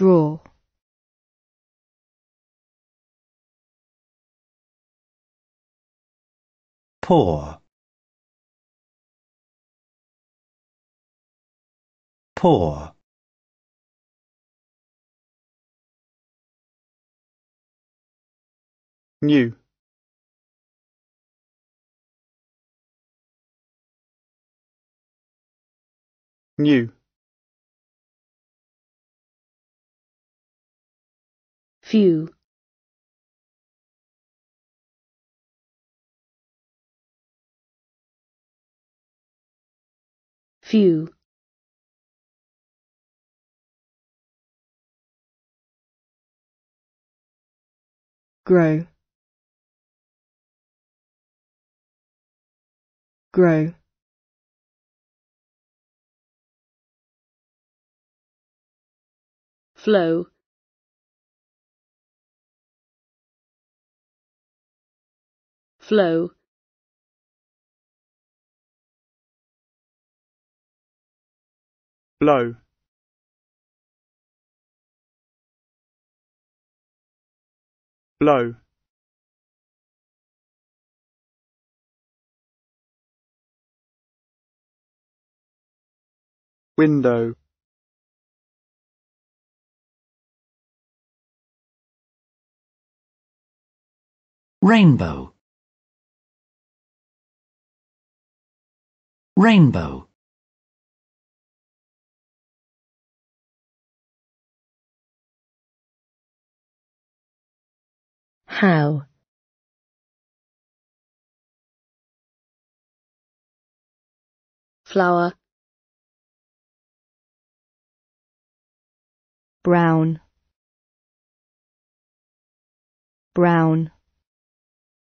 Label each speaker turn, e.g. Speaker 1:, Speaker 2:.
Speaker 1: Draw.
Speaker 2: Paw. Paw.
Speaker 3: New. New.
Speaker 1: Few. Few. Grow. Grow. Flow. Flow.
Speaker 3: Blow. Blow. Window.
Speaker 2: Rainbow. Rainbow.
Speaker 1: How. Flower. Brown. Brown.